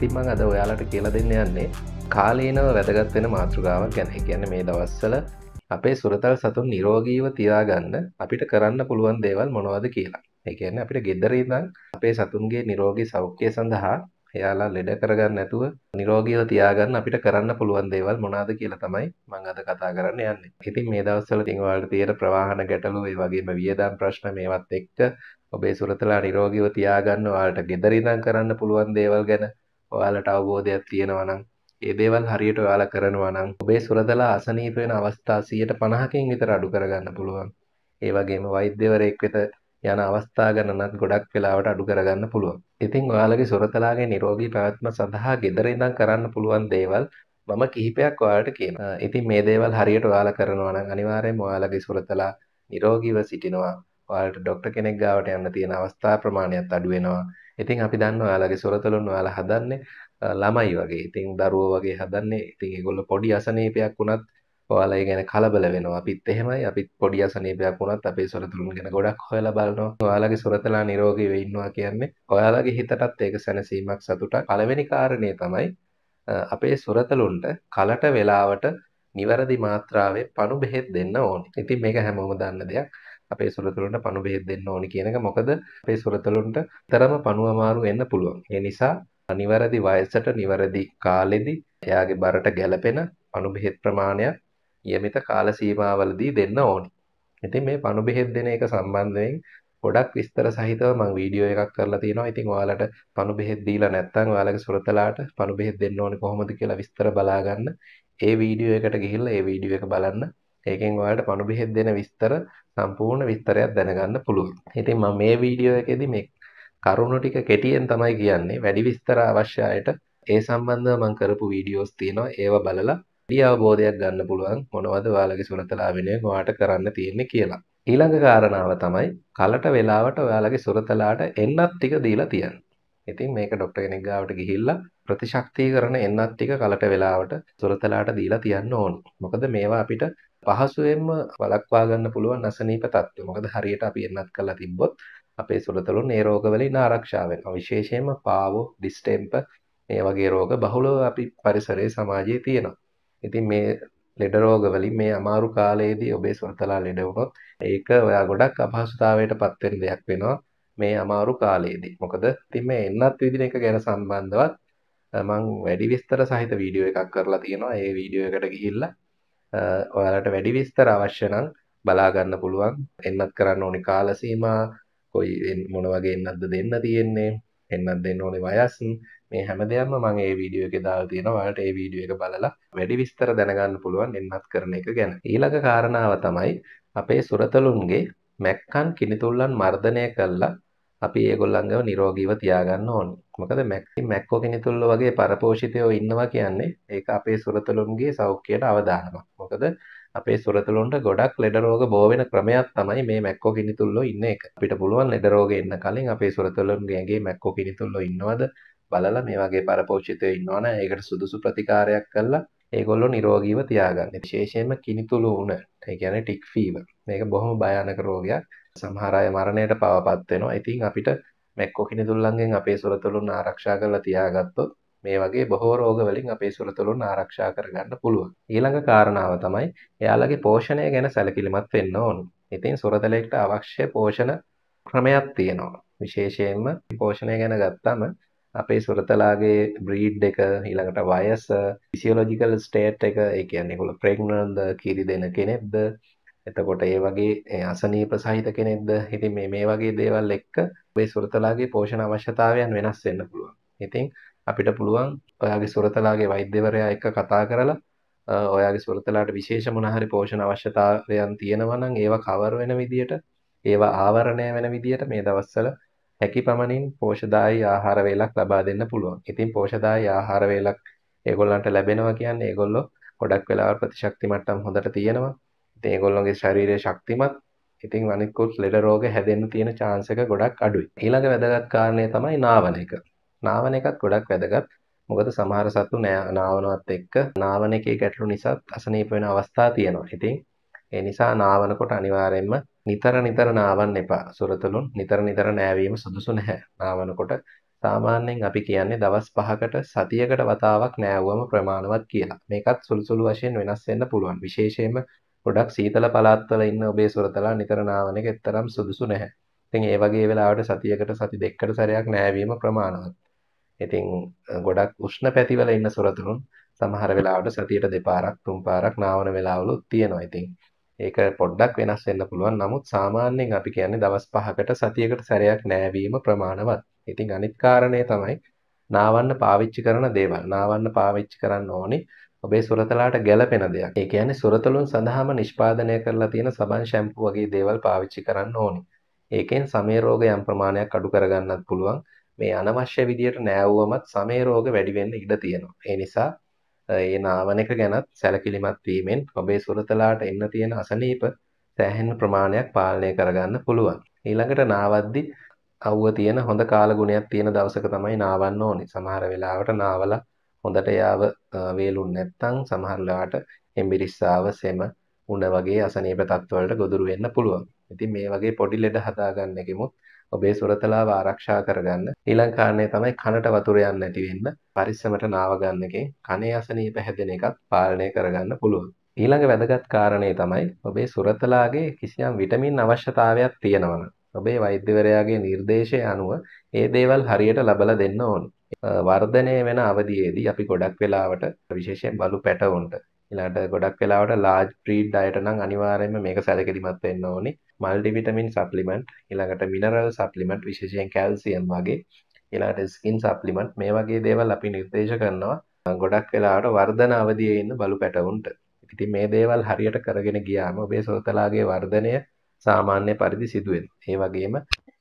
ඉතින් මං අද ඔයාලට කියල දෙන්න යන්නේ කාලීනව වැදගත්වෙන මාතෘගාවක් ගැන කියන්න මේ දවස්සල අපේ සුරතල් සතුන් නිරෝගීව තියාගන්න අපිට කරන්න පුළුවන් දේවල් මොනවද කියලා එකන්න අපිට ගෙදරීදන් අපේ සතුන්ගේ නිරෝගී සෞඛ්‍යය සඳහා එයාලා ලෙඩ කරගන්න නැතුව නිරෝගීව තියාගන්න අපිට කරන්න පුළුවන් දේවල් මොනාද කියලා තමයි මං අද කතා කරන්න යන්නේ. ඉතින් මේ දවස්වල ඉතින් ඔයාලට තියෙන ප්‍රවාහන ගැටලු ඒ වගේම වියදම් ප්‍රශ්න මේවත් එක්ක ඔබේ සුරතලා නිරෝගීව තියාගන්න ඔයාලට ගෙදර ඉඳන් කරන්න පුළුවන් දේවල් ගැන ඔයාලට අවබෝධයක් තියෙනවා නම් ඒ දේවල් හරියට ඔයාලා කරනවා නම් ඔබේ සුරතලා අසනීප වෙන අවස්ථා 150කින් විතර අඩු කරගන්න පුළුවන්. ඒ වගේම වෛද්‍යවරයෙක් වෙත යන අවස්ථා ගණනත් ගොඩක් වෙලාවට අඩු කරගන්න පුළුවන්. ඉතින් ඔයාලගේ සොරතලාගේ නිරෝගී පැවැත්ම සඳහා ගෙදර ඉඳන් කරන්න පුළුවන් දේවල් මම කිහිපයක් ඔයාලට කියනවා. ඉතින් මේ දේවල් හරියට ඔයාලා කරනවා නම් අනිවාර්යයෙන්ම ඔයාලගේ සොරතලා නිරෝගීව සිටිනවා. ඔයාලට ඩොක්ටර් කෙනෙක් ගාවට යන්න තියෙන අවස්ථා ප්‍රමාණයත් අඩු වෙනවා. ඉතින් අපි දන්නවා ඔයාලගේ සොරතලුන් ඔයාලා හදන්නේ ළමයි වගේ. ඉතින් දරුවෝ වගේ හදන්නේ. ඉතින් ඒගොල්ලෝ පොඩි අසනීපයක් වුණත් ඔයාලා ඒ ගැන කලබල වෙනවා. අපිත් එහෙමයි. අපිත් පොඩි අසනීපයක් වුණත් අපේ සොරතුරුන් ගැන ගොඩක් හොයලා බලනවා. ඔයාලගේ සොරතලා නිරෝගීව ඉන්නවා කියන්නේ ඔයාලගේ හිතටත් ඒක සැනසීමක් සතුටක්. පළවෙනි කාරණේ තමයි අපේ සොරතලුන්ට කලට වෙලාවට නිවැරදි මාත්‍රාවේ පණු බෙහෙත් දෙන්න ඕනේ. ඉතින් මේක හැමෝම දන්න දෙයක්. අපේ සුරතලුන්ට පණු බෙහෙත් දෙන්න ඕනි කියන එක මොකද අපේ සුරතලුන්ට තරම පණු අමාරු වෙන්න පුළුවන්. ඒ නිසා නිවැරදි වයසට නිවැරදි කාලෙදි එයාගේ බරට ගැළපෙන පණු බෙහෙත් ප්‍රමාණයක් නියමිත කාල සීමාවලදී දෙන්න ඕනි. ඉතින් මේ පණු බෙහෙත් දෙන එක සම්බන්ධයෙන් ගොඩක් විස්තර සහිතව මම වීඩියෝ එකක් කරලා තියෙනවා. ඉතින් ඔයාලට පණු බෙහෙත් දීලා නැත්නම් ඔයාලගේ සුරතලාට පණු බෙහෙත් දෙන්න ඕනේ කොහොමද කියලා විස්තර බලා ගන්න. ඒ වීඩියෝ එකට ගිහිල්ලා ඒ වීඩියෝ එක බලන්න. ඒකෙන් ඔයාලට පණු බෙහෙත් දෙන විස්තර සම්පූර්ණ විස්තරයක් දැනගන්න පුළුවන්. ඉතින් මම මේ වීඩියෝ එකේදී මේ කරුණු ටික කෙටියෙන් තමයි කියන්නේ. වැඩි විස්තර අවශ්‍ය අයට ඒ සම්බන්ධව මම කරපු වීඩියෝස් තියෙනවා. ඒව බලලා වැඩි අවබෝධයක් ගන්න පුළුවන් මොනවද ඔයාලගේ සුරතලා වෙනුවෙන් ඔයාට කරන්න තියෙන්නේ කියලා. ඊළඟ කාරණාව තමයි කලට වෙලාවට ඔයාලගේ සුරතලාට එන්නත් ටික දීලා තියන්න. ඉතින් මේක ડોක්ටර් කෙනෙක් ගාවට ගිහිල්ලා ප්‍රතිශක්තිකරණ එන්නත් ටික කලට වෙලාවට සුරතලාට දීලා තියන්න ඕන. මොකද මේවා අපිට පහසුවෙන්ම වළක්වා ගන්න පුළුවන් අසනීප තත්ත්ව. මොකද හරියට අපි එන්නත් කරලා තිබ්බොත් අපේ සුරතලුන් ඒ රෝගවලින් ආරක්ෂා වෙනවා. විශේෂයෙන්ම පාවෝ, ඩිස්ටෙම්පර් මේ වගේ රෝග බහුලව අපි පරිසරයේ සමාජයේ තියෙනවා. ඉතින් මේ ලෙඩ රෝග වලින් මේ අමාරු කාලයේදී ඔබේ සොරතලා ලෙඩ වුණොත් ඒක ඔයා ගොඩක් අපහසුතාවයට පත් වෙන දෙයක් වෙනවා මේ අමාරු කාලයේදී. මොකද ඉතින් මේ එන්නත් විදින එක ගැන සම්බන්ධවත් මම වැඩි විස්තර සහිත වීඩියෝ එකක් කරලා තියෙනවා. ඒ වීඩියෝ එකට ගිහිල්ලා ඔයාලට වැඩි විස්තර අවශ්‍ය නම් බලා ගන්න පුළුවන්. එන්නත් කරන්න ඕනි කාල සීමා කොයි මොන වගේ එන්නත්ද දෙන්න තියෙන්නේ එන්නත් දෙන්න ඕනේ වයස් මේ හැම දෙයක්ම මම ඒ වීඩියෝ එකේ දාලා තියෙනවා. ඔයාලට ඒ වීඩියෝ එක බලලා වැඩි විස්තර දැනගන්න පුළුවන් එන්නත් කරන එක ගැන. ඊළඟ කාරණාව තමයි අපේ සුරතලුන්ගේ මැක්කන් කිනිතුල්ලන් මර්ධනය කළා අපි ඒගොල්ලන්ගව නිරෝගීව තියාගන්න ඕනේ. මොකද මැක්කි මැක්කෝ කිනිතුල්ල වගේ පරපෝෂිතයෝ ඉන්නවා කියන්නේ ඒක අපේ සුරතලුන්ගේ සෞඛ්‍යයට අවදානමක්. මොකද අපේ සුරතලුන්ට ගොඩක් ලෙඩ රෝග බෝ වෙන ක්‍රමයක් තමයි මේ මැක්කෝ කිනිතුල්ලෝ ඉන්න එක. අපිට පුළුවන් ලෙඩ රෝග එන්න කලින් අපේ සුරතලුන්ගේ ඇඟේ මැක්කෝ කිනිතුල්ලෝ ඉන්නවද බලලා මේ වගේ පරපෝෂිතයෝ ඉන්නවනම් ඒකට සුදුසු ප්‍රතිකාරයක් කළා ඒගොල්ලෝ නිරෝගීව තියාගන්න. විශේෂයෙන්ම කිනිතුළු වුණ, ඒ කියන්නේ ටික් ෆීවර්. මේක බොහොම භයානක රෝගයක්. සමහර අය මරණයට පවපත් වෙනවා. ඉතින් අපිට මැක්කෝ කිනිතුල්ලන්ගෙන් අපේ සුරතලුන් ආරක්ෂා කරලා තියාගත්තොත් මේ වගේ බොහෝ රෝග වලින් අපේ සුරතලුන් ආරක්ෂා කරගන්න පුළුවන්. ඊළඟ කාරණාව තමයි එයාලගේ පෝෂණය ගැන සැලකිලිමත් වෙන්න ඕන. ඉතින් සුරතලෙක්ට අවශ්‍ය පෝෂණ ක්‍රමයක් තියෙනවා. විශේෂයෙන්ම පෝෂණය ගැන ගත්තම අපේ සුරතලාගේ බ්‍රීඩ් එක ඊළඟට වයස ෆිසියොලොජිකල් ස්ටේට් එක ඒ කියන්නේ ඒගොල්ලෝ ප්‍රෙග්නන්ට්ද කිරි දෙන කෙනෙක්ද එතකොට ඒ වගේ අසනීප සහිත කෙනෙක්ද ඉතින් මේ මේ වගේ දේවල් එක්ක අපේ සුරතලාගේ පෝෂණ අවශ්‍යතාවයන් වෙනස් වෙන්න පුළුවන්. ඉතින් අපිට පුළුවන් ඔයාගේ සුරතලාගේ වෛද්‍යවරයා එක්ක කතා කරලා ඔයාගේ සුරතලාට විශේෂ මොන හරි පෝෂණ අවශ්‍යතාවයන් තියෙනවා නම් ඒවා කවර් වෙන විදියට ඒවා ආවරණය වෙන විදියට මේ දවස්වල හැකි පමණින් පෝෂදායී ආහාර වේලක් ලබා දෙන්න පුළුවන්. ඉතින් පෝෂදායී ආහාර වේලක් ඒගොල්ලන්ට ලැබෙනවා කියන්නේ ඒගොල්ලෝ ගොඩක් වෙලාවට ප්‍රතිශක්ති මට්ටම් හොඳට තියෙනවා. ඉතින් ඒගොල්ලොන්ගේ ශරීරය ශක්තිමත්. ඉතින් අනිකුත් ලෙඩ රෝග හැදෙන්න තියෙන chance එක ගොඩක් අඩුයි. ඊළඟ වැදගත් කාරණය තමයි නාවන එක. නාවන එකත් ගොඩක් වැදගත්. මොකද සමහර සතු නාවනවත් එක්ක නාවන එකේ ගැටලු නිසා අසනීප වෙන අවස්ථා තියෙනවා. ඉතින් ඒ නිසා නාවනකොට අනිවාර්යයෙන්ම නිතර නිතර නාවන්න එපා. සුරතලුන් නිතර නිතර නෑවීම සුදුසු නැහැ. නාවනකොට සාමාන්‍යයෙන් අපි කියන්නේ දවස් 5කට සතියකට වතාවක් නෑවුවම ප්‍රමාණවත් කියලා. මේකත් සුළු සුළු වශයෙන් වෙනස් වෙන්න පුළුවන්. විශේෂයෙන්ම ගොඩක් සීතල පළාත්වල ඉන්න ඔබේ සුරතලා නිතර නාවන එක එතරම් සුදුසු නැහැ. ඉතින් ඒ වගේ වෙලාවට සතියකට සති දෙකකට සැරයක් නෑවීම ප්‍රමාණවත්. ඉතින් ගොඩක් උෂ්ණ පැතිවල ඉන්න සුරතලුන් සමහර වෙලාවට සතියට දෙපාරක් තුන් පාරක් නාවන වෙලාවලුත් තියෙනවා. ඉතින් ඒක පොඩ්ඩක් වෙනස් වෙන්න පුළුවන්. නමුත් සාමාන්‍යයෙන් අපි කියන්නේ දවස් 5කට සතියකට සැරයක් නෑවීම ප්‍රමාණවත්. ඉතින් අනිත් කාරණේ තමයි නාවන්න පාවිච්චි කරන දේවල්. නාවන්න පාවිච්චි කරන්න ඕනේ ඔබේ සුරතලාට ගැළපෙන දෙයක්. ඒ කියන්නේ සුරතලුන් සඳහාම නිෂ්පාදනය කරලා තියෙන සබන් ෂැම්පු වගේ දේවල් පාවිච්චි කරන්න ඕනේ. ඒකෙන් සමේ රෝග යම් ප්‍රමාණයක් අඩු කරගන්නත් පුළුවන්. මේ අනවශ්‍ය විදියට නෑවුවමත් සමේ රෝග වැඩි වෙන්න ඉඩ තියෙනවා. ඒ නිසා ඒ නාවන එක ගැනත් සැලකිලිමත් වීමෙන් ඔබේ සුරතලාට එන්න තියෙන අසනීප සෑහෙන ප්‍රමාණයක් පාලනය කරගන්න පුළුවන්. ඊළඟට නාවද්දි අවුව තියෙන හොඳ කාලගුණයක් තියෙන දවසක තමයි නාවන්න ඕනේ. සමහර වෙලාවට නාවලා හොඳට යාව වේලුන් නැත්තම් සමහර වෙලාවට එම්බිරිස්සාව සෙම උණ වගේ අසනීප තත්ත්වවලට ගොදුරු වෙන්න පුළුවන්. ඉතින් මේ වගේ පොඩි ලෙඩ හදාගන්න එකෙමුත් ඔබේ සුරතලාව ආරක්ෂා කරගන්න. ඊළඟ කාරණේ තමයි කනට වතුර යන්නේ නැති වෙන්න පරිස්සමට නාව ගන්න එකෙන් කනේ අසනීප හැදෙන එකත් පාලනය කරගන්න පුළුවන්. ඊළඟ වැදගත් කාරණේ තමයි ඔබේ සුරතලාගේ කිසියම් විටමින් අවශ්‍යතාවයක් තියෙනවනම් ඔබේ වෛද්‍යවරයාගේ නිර්දේශය අනුව ඒ දේවල් හරියට ලබලා දෙන්න ඕනේ. වර්ධනය වෙන අවධියේදී අපි ගොඩක් වෙලාවට විශේෂයෙන් බලු පැටවුන්ට ඊළඟට ගොඩක් වෙලාවට ලාර්ජ් බ්‍රීඩ් ඩයට් නම් අනිවාර්යයෙන්ම මේක සැලකිලිමත් වෙන්න ඕනේ. මල්ටිවිටමින් සප්ලිමන්ට් ඊළඟට මිනරල් සප්ලිමන්ට් විශේෂයෙන් කැල්සියම් වගේ ඊළඟට ස්කින් සප්ලිමන්ට් මේ වගේ දේවල් අපි නිර්දේශ කරනවා ගොඩක් වෙලාවට වර්ධන අවධියේ ඉන්න බලු පැටවුන්ට. ඉතින් මේ දේවල් හරියට කරගෙන ගියාම ඔබේ සෝතලාගේ වර්ධනය සාමාන්‍ය පරිදි සිදු වෙනවා. ඒ වගේම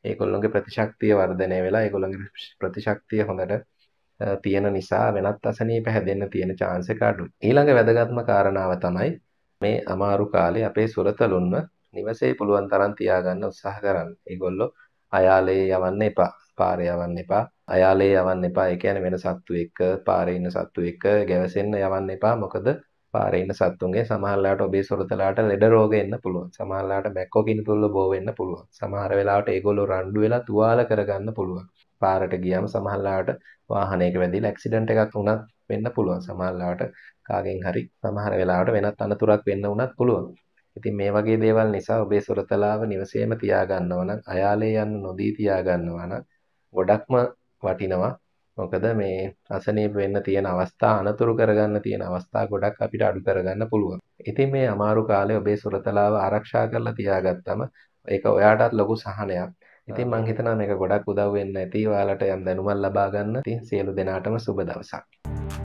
ඒගොල්ලොන්ගේ ප්‍රතිශක්තිය වර්ධනය වෙලා ඒගොල්ලොන්ගේ ප්‍රතිශක්තිය හොඳට තියෙන නිසා වෙනත් අසනීප හැදෙන්න තියෙන chance එක අඩුයි. ඊළඟ වැදගත්ම කාරණාව තමයි මේ අමාරු කාලේ අපේ සුරතලුන්ව නිවසේ පුළුවන් තරම් තියාගන්න උත්සාහ කරන්න. ඒගොල්ලෝ අයාලේ යවන්න එපා. පාරේ යවන්න එපා. අයාලේ යවන්න එපා. ඒ කියන්නේ වෙන සත්තු එක්ක පාරේ ඉන්න සත්තු එක්ක ගැවසෙන්න යවන්න එපා. මොකද පාරේ ඉන්න සත්තුන්ගේ සමහරලාට ඔබේ සොරතලාට ලෙඩ රෝග එන්න පුළුවන්. සමහරලාට මැක්කෝ කිනිතුල්ල බෝ වෙන්න පුළුවන්. සමහර වෙලාවට ඒගොල්ලෝ රණ්ඩු වෙලා තුවාල කරගන්න පුළුවන්. පාරට ගියාම සමහරලාට වාහනයක වැදිලා ඇක්සිඩන්ට් එකක් වුණත් වෙන්න පුළුවන්. සමහරලාට කාගෙන් හරි සමහර වෙලාවට වෙනත් අනතුරක් වෙන්න වුණත් පුළුවන්. ඉතින් මේ වගේ දේවල් නිසා ඔබේ සොරතලාව නිවසේම තියාගන්නවා නම් අයාලේ යන්න නොදී තියාගන්නවා නම් ගොඩක්ම වටිනවා. මොකද මේ අසනීප වෙන්න තියෙන අවස්ථා අනතුරු කරගන්න තියෙන අවස්ථා ගොඩක් අපිට අඩු කරගන්න පුළුවන්. ඉතින් මේ අමාරු කාලේ ඔබේ සොරතලාව ආරක්ෂා කරලා තියාගත්තම ඒක ඔයාටත් ලොකු සහනයක්. ඉතින් මං හිතනවා මේක ගොඩක් උදව් වෙන්න ඇති. ඔයාලට යම් දැනුමක් ලබා ගන්න. ඉතින් සියලු දෙනාටම සුබ දවසක්.